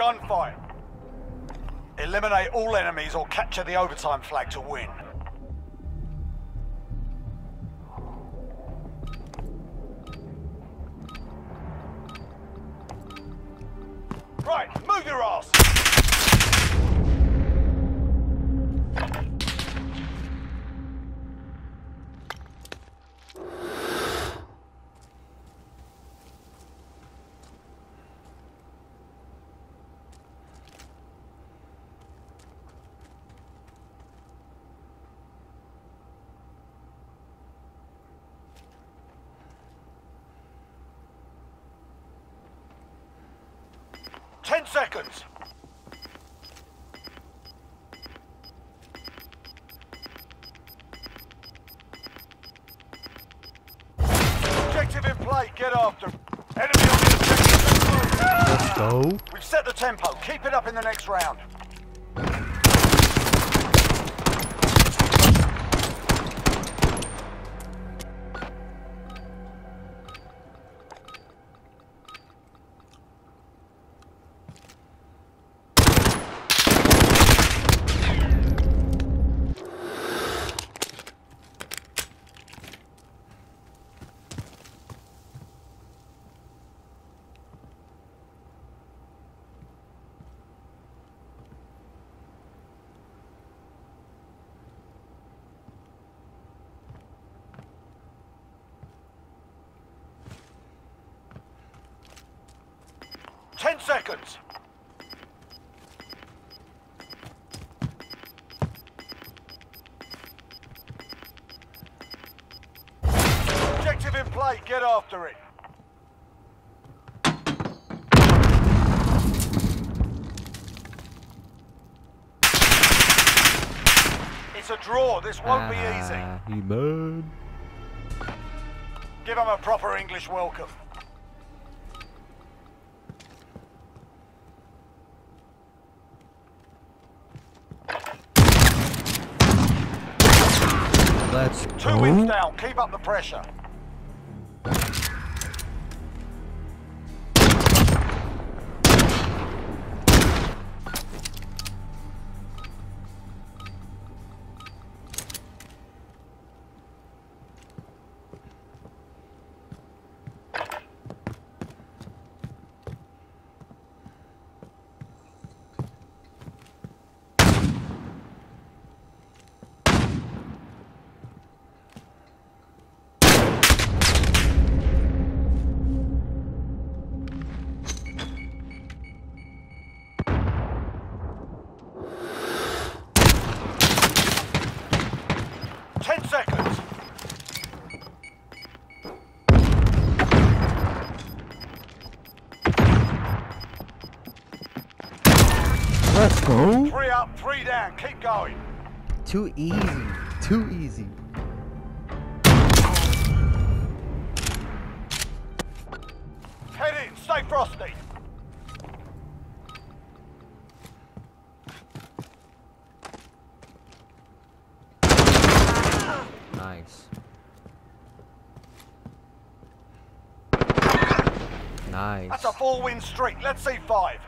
gunfight. Eliminate all enemies or capture the overtime flag to win. Right, move your ass! Ten seconds. Objective in play, get after. Enemy on the objective. Let's go. We've set the tempo. Keep it up in the next round. Ten seconds. Objective in play, get after it. It's a draw, this won't be easy. Ah, he mad. Give them a proper English welcome. Let's Two wins down, keep up the pressure. Ten seconds. Let's go. Three up, three down, keep going. Too easy. Too easy. Head in, stay frosty. Nice. Nice. That's a four win streak, let's see five.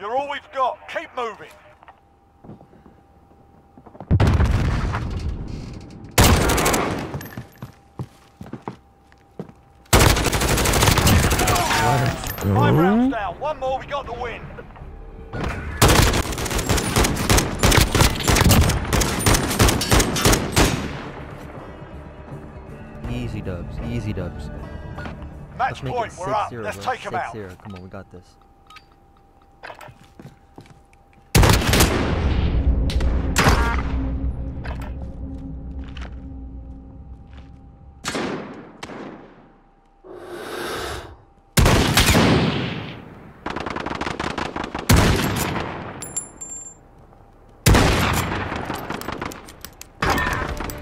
You're all we've got. Keep moving. Let's Five rounds down. One more, we got the win. Easy dubs. Easy dubs. Match point, we're up. 6-0, Let's bro. take them out. 6-0. Come on, we got this.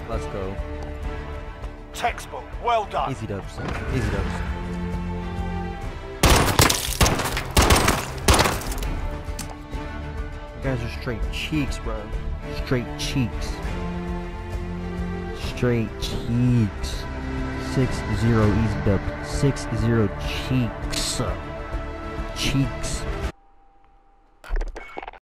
Let's go. Textbook. Well done. Easy dubs. Easy dubs. You guys are straight cheeks, bro. Straight cheeks. Straight cheeks. 6-0 easy dub. 6-0 cheeks. Cheeks.